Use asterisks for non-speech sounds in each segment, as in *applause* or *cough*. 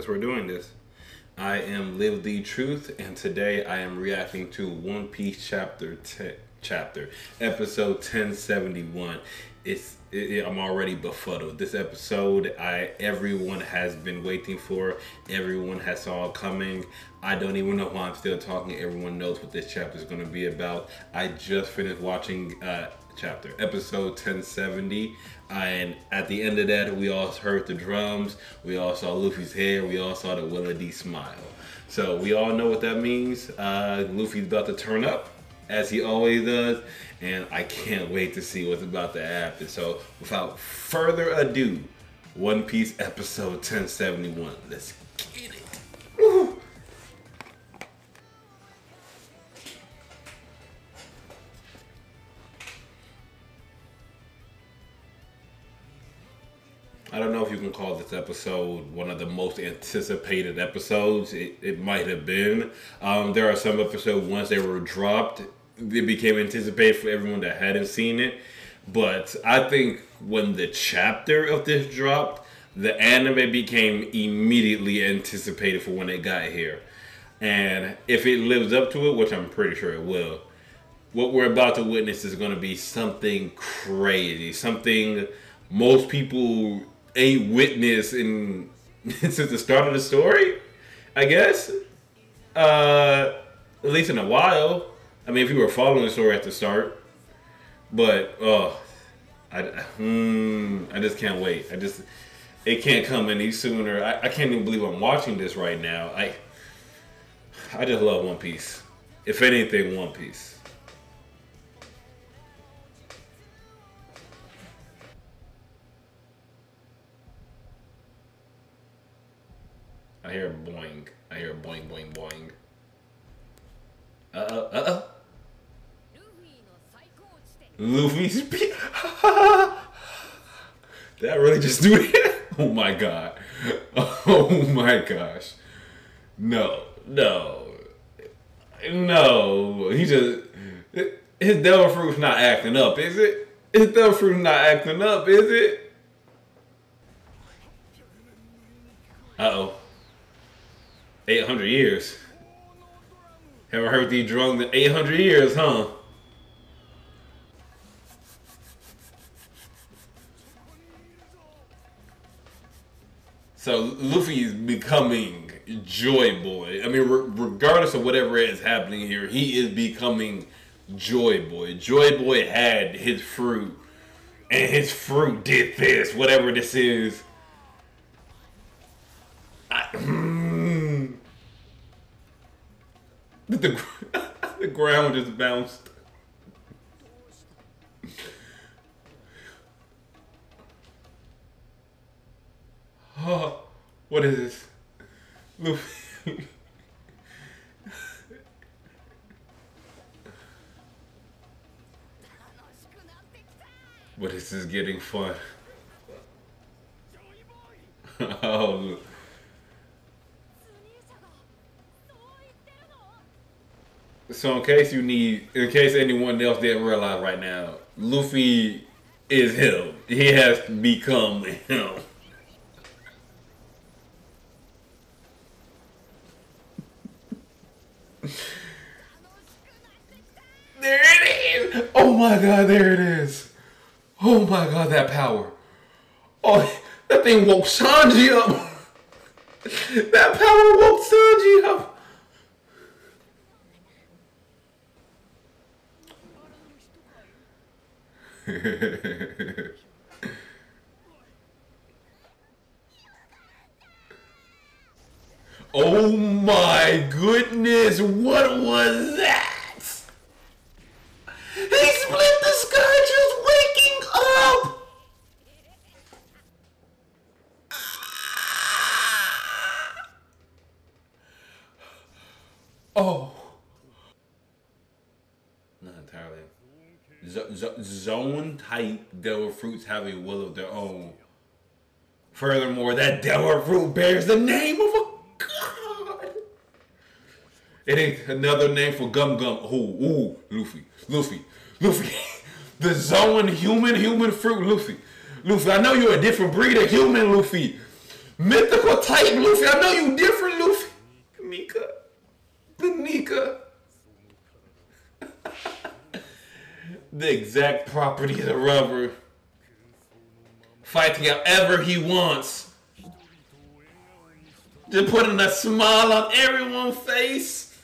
guess we're doing this. I am Live D. Truth, and today I am reacting to One Piece chapter 10, chapter episode 1071. It's it, I'm already befuddled. This episode, I everyone has been waiting for. Everyone has saw it coming. I don't even know why I'm still talking. Everyone knows what this chapter is going to be about. I just finished watching uh, chapter episode 1070 and at the end of that we all heard the drums we all saw luffy's hair we all saw the Will of D smile. So we all know what that means. Uh, luffy's about to turn up as he always does and i can't wait to see what's about to happen. So without further ado one piece episode 1071 let's get it I don't know if you can call this episode one of the most anticipated episodes. It, it might have been. Um, there are some episodes once they were dropped, it became anticipated for everyone that hadn't seen it. But I think when the chapter of this dropped, the anime became immediately anticipated for when it got here. And if it lives up to it, which I'm pretty sure it will, what we're about to witness is going to be something crazy, something most people ain't witness in *laughs* since the start of the story. I guess, uh, at least in a while. I mean, if you were following the story at the start, but oh, I, hmm, I just can't wait. I just it can't come any sooner. I, I can't even believe I'm watching this right now. I I just love One Piece. If anything, One Piece. I hear boing. I hear boing, boing, boing. Uh oh, uh oh. Luffy's. *laughs* Pe- that really just do it? *laughs* Oh my god. *laughs* Oh my gosh. No, no. No. He just. His devil fruit's not acting up, is it? His devil fruit's not acting up, is it? Uh oh. 800 years. Haven't heard these drums in 800 years, huh? So Luffy is becoming Joy Boy. I mean, re- regardless of whatever is happening here, he is becoming Joy Boy. Joy Boy had his fruit, and his fruit did this, whatever this is. The, *laughs* the ground just bounced. Oh, what is this? But this is getting fun. *laughs* oh, So in case you need, in case anyone else didn't realize right now, Luffy is him. He has become him. there it is! Oh my god, there it is! Oh my god, that power. Oh, that thing woke Sanji up! *laughs* that power woke Sanji up! *laughs* oh my goodness, what was that? He split the sky just waking up! Oh. Not entirely. Z- z- Zoan type devil fruits have a will of their own. Furthermore, that devil fruit bears the name of a god. It ain't another name for Gum Gum. Ooh, ooh, Luffy, Luffy, Luffy. *laughs* the Zoan human, human fruit, Luffy. Luffy, I know you're a different breed of human, Luffy. Mythical type Luffy. I know you different, Luffy. Nika. The Nika. The exact properties of the rubber. Fighting however he wants. Just putting a smile on everyone's face.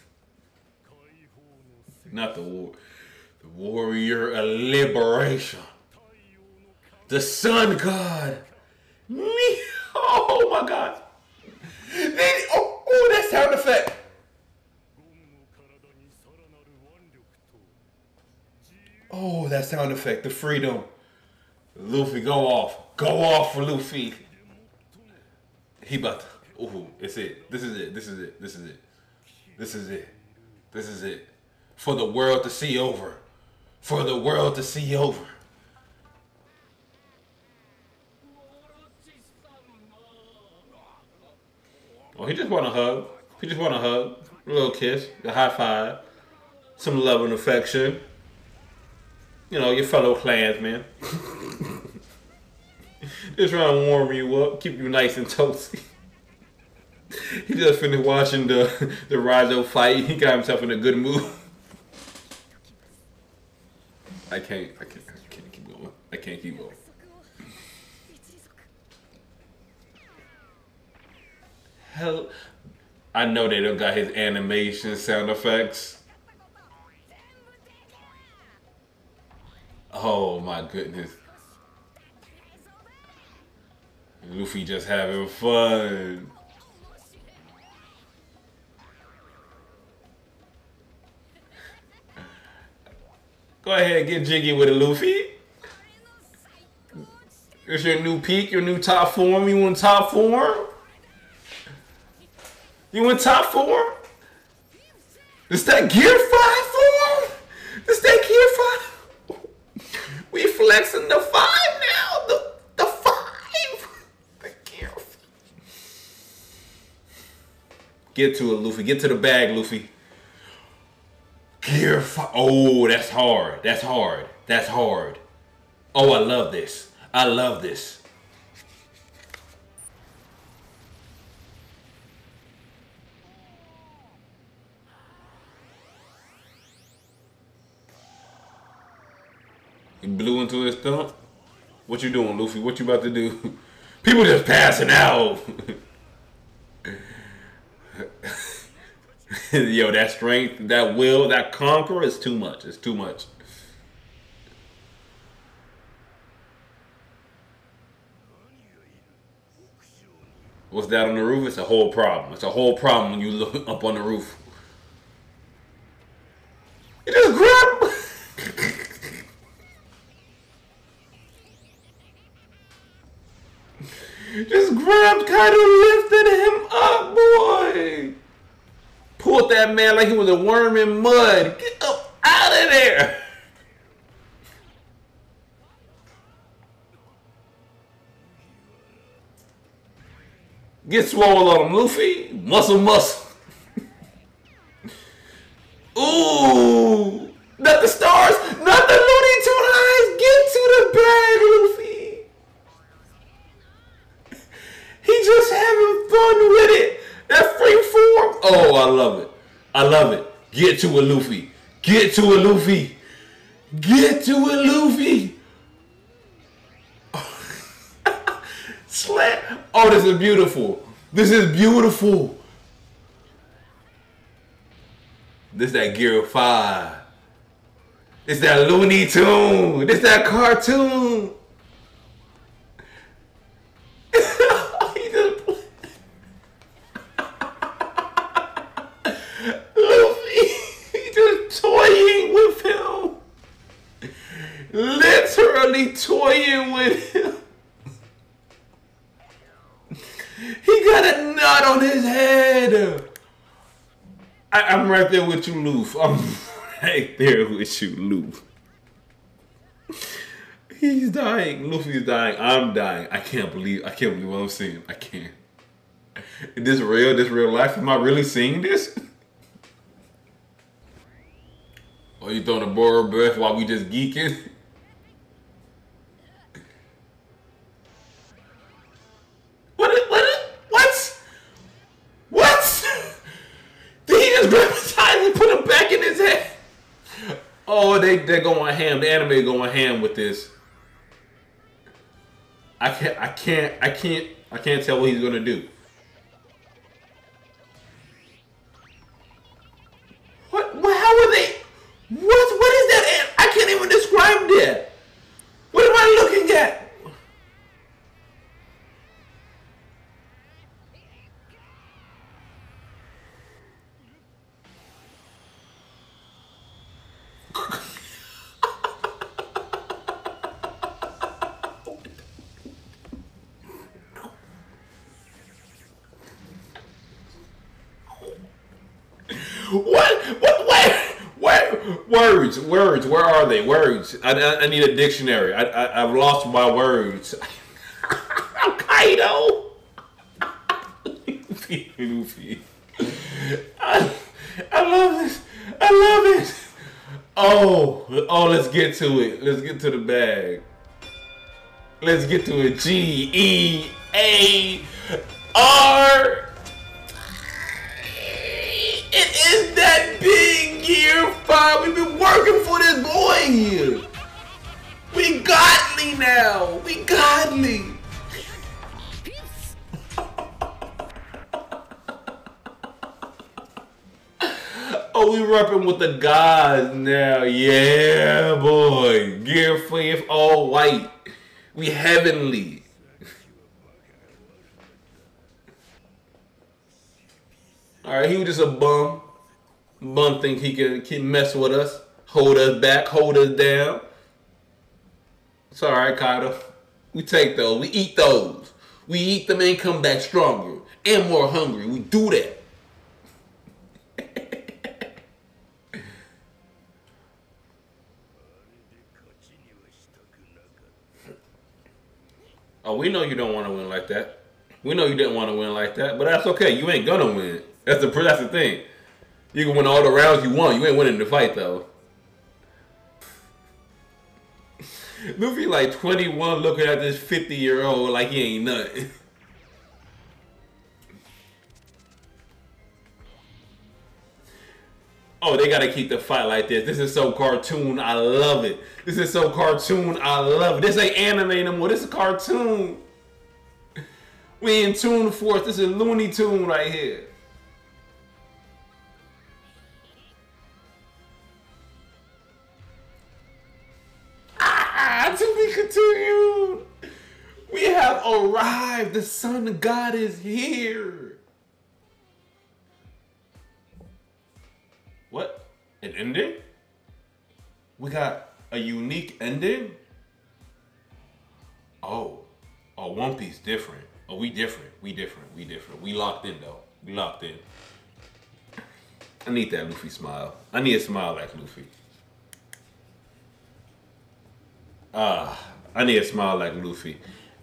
Not the war. The warrior of liberation. The sun god. Me. *laughs* Oh my god. They, oh, oh, that sound effect. Oh, that sound effect. The freedom. Luffy, go off. Go off for Luffy. He about to. Ooh, it's it. This is it. This is it. This is it. This is it. This is it. For the world to see over. For the world to see over. Oh, he just want a hug. He just want a hug. A little kiss. A high five. Some love and affection. You know, your fellow clansmen. *laughs* just trying to warm you up. Keep you nice and toasty. he just finished watching the the Rizo fight. He got himself in a good mood. I can't. I can't. I can't keep going. I can't keep going. Hell, I know they don't got his animation sound effects. Oh my goodness. Luffy just having fun. Go ahead, get jiggy with it, Luffy. It's your new peak, your new top form. You want top form? You in top form? Is that gear five form? Is that gear five? We flexing the five now. The the five. The gear. Get to it, Luffy. Get to the bag, Luffy. Gear five. Oh, that's hard. That's hard. That's hard. Oh, I love this. I love this. He blew into his thumb. What you doing, Luffy? What you about to do? *laughs* People just passing out. *laughs* Yo, that strength, that will, that conquer is too much. It's too much. What's that on the roof? It's a whole problem. It's a whole problem when you look *laughs* up on the roof. Of lifted him up, boy. Pulled that man like he was a worm in mud. Get up out of there. Get swole on him, Luffy. Muscle, muscle. Ooh. Not the stars. Not the Looney Tune eyes. Get to the bag, Luffy. He just having fun with it. That free form. Oh, I love it. I love it. Get to Luffy. Get to it, Luffy. Get to it, Luffy. *laughs* Slant. Oh, this is beautiful. This is beautiful. This that Gear 5. It's that Looney Tune. This that cartoon. he just Luffy, he just toying with him. Literally toying with him. He got a nut on his head. I, I'm right there with you, Loof. I'm right there with you, Loof. He's dying. Luffy's dying. I'm dying. I can't believe. I can't believe what I'm seeing. I can't. Is this real? This real life? Am I really seeing this? Or you throwing a borrow breath while we just geeking? What? It, what? It? They they're going ham. The anime going ham with this. I can't I can't I can't I can't tell what he's gonna do. What? what how are they? What? What is that? I can't even describe that. What am I looking at? What? What? Where? Where? Words. Words. Where are they? Words. I, I, I need a dictionary. I, I I've lost my words. *laughs* Luffy. Luffy. *laughs* I, I love this. I love it. Oh, oh, let's get to it. Let's get to the bag. Let's get to it. G E A R. It is that big gear five. We've been working for this boy here. We godly now. We godly. *laughs* Oh, we repping with the gods now. Yeah, boy. Gear five all white. We heavenly. All right, he was just a bum. Bum think he can, can mess with us, hold us back, hold us down. It's all right, Kaido. We take those. We eat those. We eat them and come back stronger and more hungry. We do that. *laughs* oh, we know you don't want to win like that. We know you didn't want to win like that, but that's okay. You ain't gonna win. That's the that's the thing. You can win all the rounds you want. You ain't winning the fight though. *laughs* Luffy like 21 looking at this 50 year old like he ain't nothing. *laughs* Oh, they gotta keep the fight like this. This is so cartoon. I love it. This is so cartoon. I love it. This ain't anime no more. This is a cartoon. *laughs* We in Toon Force. This is Looney Tune right here. Continued. We have arrived. The Sun God is here. What? An ending? We got a unique ending? Oh. Oh, One Piece different. Oh, we different. We different. We different. We locked in though. We locked in. I need that Luffy smile. I need a smile like Luffy. Ah, I need a smile like Luffy.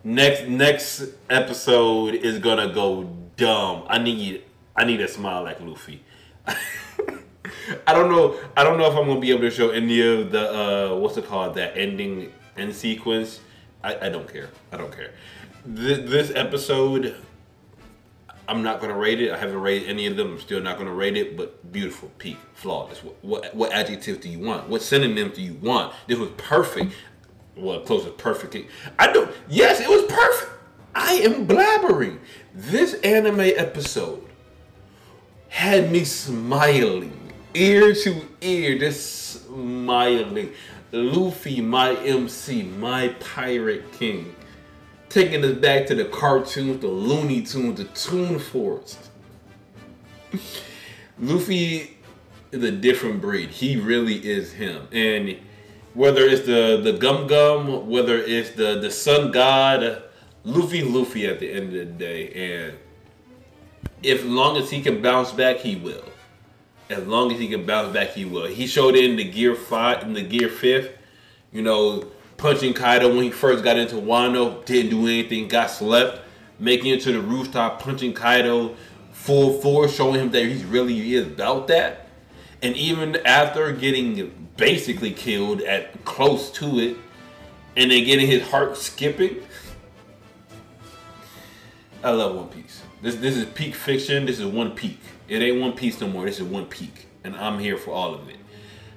Next next episode is gonna go dumb. I need I need a smile like Luffy. *laughs* I don't know. I don't know if I'm gonna be able to show any of the uh, what's it called that ending end sequence. I, I don't care. I don't care. This, this episode, I'm not gonna rate it. I haven't rated any of them. I'm still not gonna rate it. But beautiful, peak, flawless. What what, what adjective do you want? What synonym do you want? This was perfect. Well, close to perfect. I don't. Yes, it was perfect. I am blabbering. This anime episode had me smiling ear to ear, just smiling. Luffy, my MC, my pirate king, taking us back to the cartoons, the Looney Tunes, the Toon Force. Luffy is a different breed. He really is him, and whether it's the the Gum Gum, whether it's the the Sun God, Luffy, Luffy at the end of the day, and if long as he can bounce back, he will. As long as he can bounce back, he will. He showed in the Gear Five, in the Gear Fifth. You know, punching Kaido when he first got into Wano, didn't do anything, got slept. Making it to the rooftop, punching Kaido full force, showing him that he's really is about that. And even after getting basically killed at close to it, and then getting his heart skipping. I love One Piece. This this is peak fiction. This is One Peak. It ain't One Piece no more. This is One Peak, and I'm here for all of it.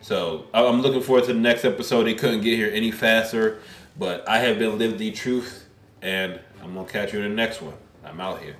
So I'm looking forward to the next episode. They couldn't get here any faster, but I have been Live D. Truth, and I'm gonna catch you in the next one. I'm out here.